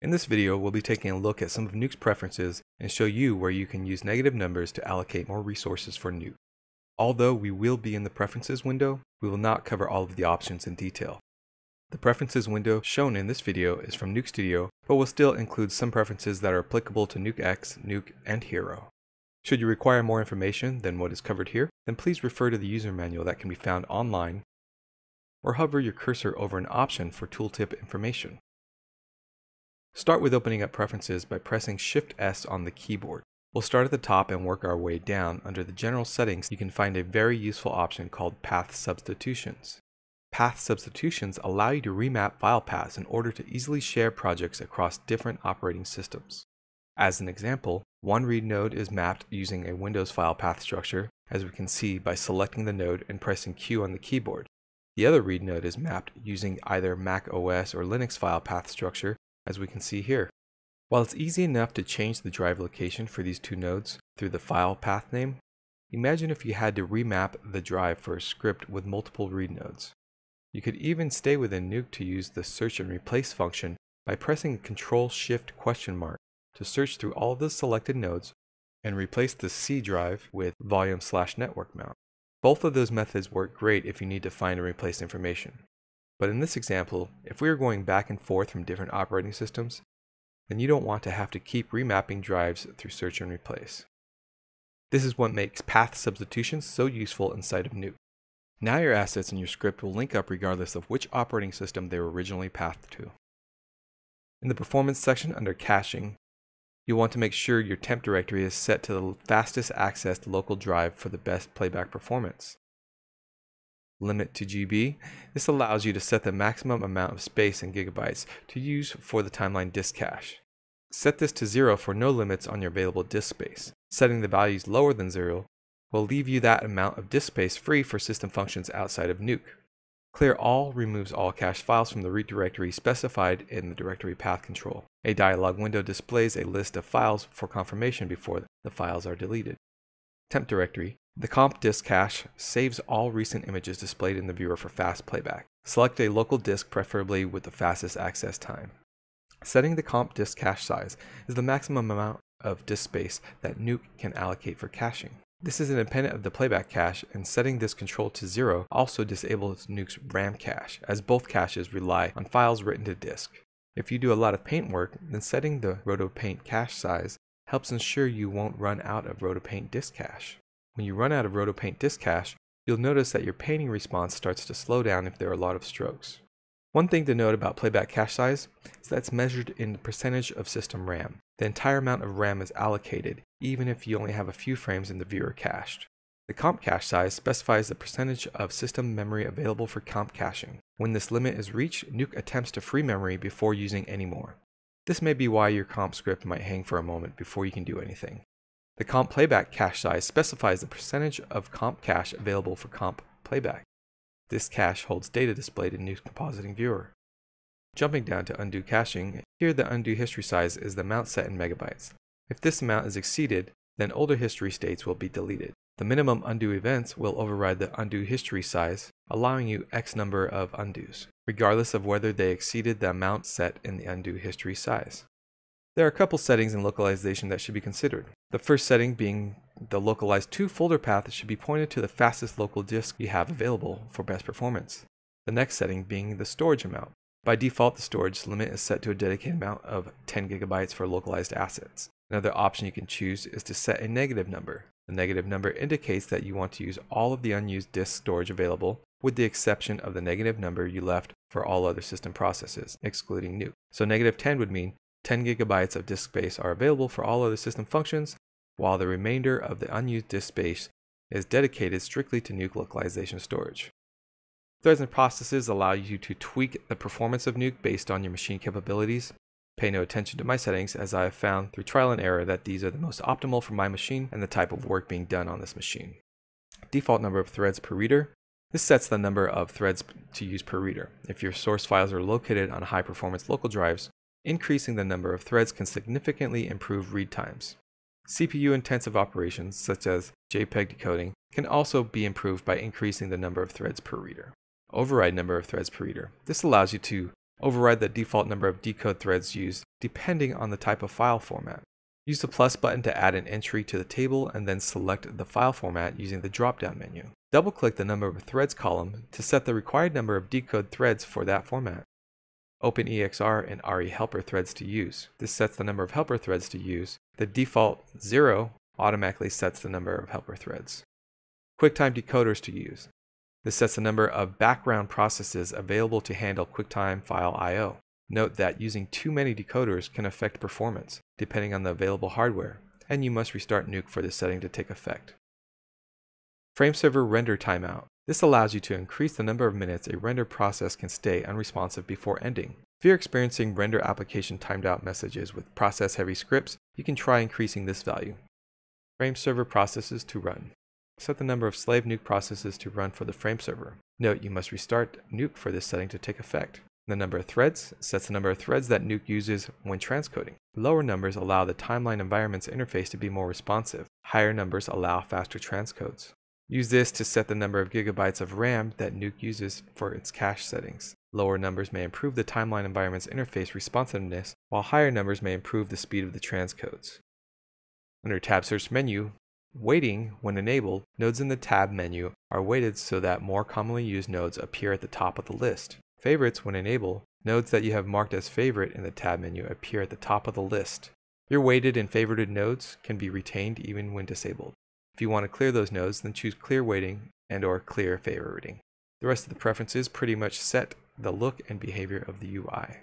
In this video, we'll be taking a look at some of Nuke's preferences and show you where you can use negative numbers to allocate more resources for Nuke. Although we will be in the Preferences window, we will not cover all of the options in detail. The Preferences window shown in this video is from Nuke Studio, but will still include some preferences that are applicable to Nuke X, Nuke, and Hiero. Should you require more information than what is covered here, then please refer to the user manual that can be found online or hover your cursor over an option for tooltip information. Start with opening up Preferences by pressing Shift S on the keyboard. We'll start at the top and work our way down. Under the General Settings, you can find a very useful option called Path Substitutions. Path substitutions allow you to remap file paths in order to easily share projects across different operating systems. As an example, one read node is mapped using a Windows file path structure, as we can see by selecting the node and pressing Q on the keyboard. The other read node is mapped using either Mac OS or Linux file path structure, as we can see here. While it's easy enough to change the drive location for these two nodes through the file path name, imagine if you had to remap the drive for a script with multiple read nodes. You could even stay within Nuke to use the search and replace function by pressing Ctrl Shift question mark to search through all the selected nodes and replace the C drive with volume slash network mount. Both of those methods work great if you need to find and replace information. But in this example, if we are going back and forth from different operating systems, then you don't want to have to keep remapping drives through search and replace. This is what makes path substitutions so useful inside of Nuke. Now your assets in your script will link up regardless of which operating system they were originally pathed to. In the Performance section under Caching, you'll want to make sure your temp directory is set to the fastest accessed local drive for the best playback performance limit to GB. This allows you to set the maximum amount of space in gigabytes to use for the timeline disk cache. Set this to zero for no limits on your available disk space. Setting the values lower than zero will leave you that amount of disk space free for system functions outside of Nuke. Clear all removes all cache files from the root directory specified in the directory path control. A dialog window displays a list of files for confirmation before the files are deleted. Temp directory the comp disk cache saves all recent images displayed in the viewer for fast playback. Select a local disk preferably with the fastest access time. Setting the comp disk cache size is the maximum amount of disk space that Nuke can allocate for caching. This is independent of the playback cache, and setting this control to zero also disables Nuke's RAM cache, as both caches rely on files written to disk. If you do a lot of paint work, then setting the RotoPaint cache size helps ensure you won't run out of RotoPaint disk cache. When you run out of RotoPaint disk cache, you'll notice that your painting response starts to slow down if there are a lot of strokes. One thing to note about playback cache size is that it's measured in the percentage of system RAM. The entire amount of RAM is allocated, even if you only have a few frames in the viewer cached. The comp cache size specifies the percentage of system memory available for comp caching. When this limit is reached, Nuke attempts to free memory before using any more. This may be why your comp script might hang for a moment before you can do anything. The comp playback cache size specifies the percentage of comp cache available for comp playback. This cache holds data displayed in new Compositing Viewer. Jumping down to undo caching, here the undo history size is the amount set in megabytes. If this amount is exceeded, then older history states will be deleted. The minimum undo events will override the undo history size, allowing you X number of undos, regardless of whether they exceeded the amount set in the undo history size. There are a couple settings in localization that should be considered. The first setting being the localized to folder path should be pointed to the fastest local disk you have available for best performance. The next setting being the storage amount. By default, the storage limit is set to a dedicated amount of 10 gigabytes for localized assets. Another option you can choose is to set a negative number. The negative number indicates that you want to use all of the unused disk storage available, with the exception of the negative number you left for all other system processes, excluding Nuke. So negative 10 would mean 10 gigabytes of disk space are available for all other system functions, while the remainder of the unused disk space is dedicated strictly to Nuke localization storage. Threads and processes allow you to tweak the performance of Nuke based on your machine capabilities. Pay no attention to my settings as I have found through trial and error that these are the most optimal for my machine and the type of work being done on this machine. Default number of threads per reader. This sets the number of threads to use per reader. If your source files are located on high performance local drives, Increasing the number of threads can significantly improve read times. CPU intensive operations, such as JPEG decoding, can also be improved by increasing the number of threads per reader. Override number of threads per reader. This allows you to Override the default number of decode threads used depending on the type of file format. Use the plus button to add an entry to the table and then select the file format using the drop-down menu. Double-click the number of threads column to set the required number of decode threads for that format. Open EXR and RE helper threads to use. This sets the number of helper threads to use. The default 0 automatically sets the number of helper threads. QuickTime decoders to use. This sets the number of background processes available to handle QuickTime file I.O. Note that using too many decoders can affect performance, depending on the available hardware, and you must restart Nuke for this setting to take effect. Frameserver Render Timeout. This allows you to increase the number of minutes a render process can stay unresponsive before ending. If you're experiencing render application timed out messages with process heavy scripts, you can try increasing this value. Frame server processes to run. Set the number of slave nuke processes to run for the frame server. Note you must restart nuke for this setting to take effect. The number of threads sets the number of threads that Nuke uses when transcoding. Lower numbers allow the timeline environment's interface to be more responsive. Higher numbers allow faster transcodes. Use this to set the number of gigabytes of RAM that Nuke uses for its cache settings. Lower numbers may improve the timeline environment's interface responsiveness, while higher numbers may improve the speed of the transcodes. Under Tab Search menu, Weighting, when enabled, nodes in the tab menu are weighted so that more commonly used nodes appear at the top of the list. Favorites, when enabled, nodes that you have marked as favorite in the tab menu appear at the top of the list. Your weighted and favorited nodes can be retained even when disabled. If you want to clear those nodes, then choose clear weighting and or clear favoriting. The rest of the preferences pretty much set the look and behavior of the UI.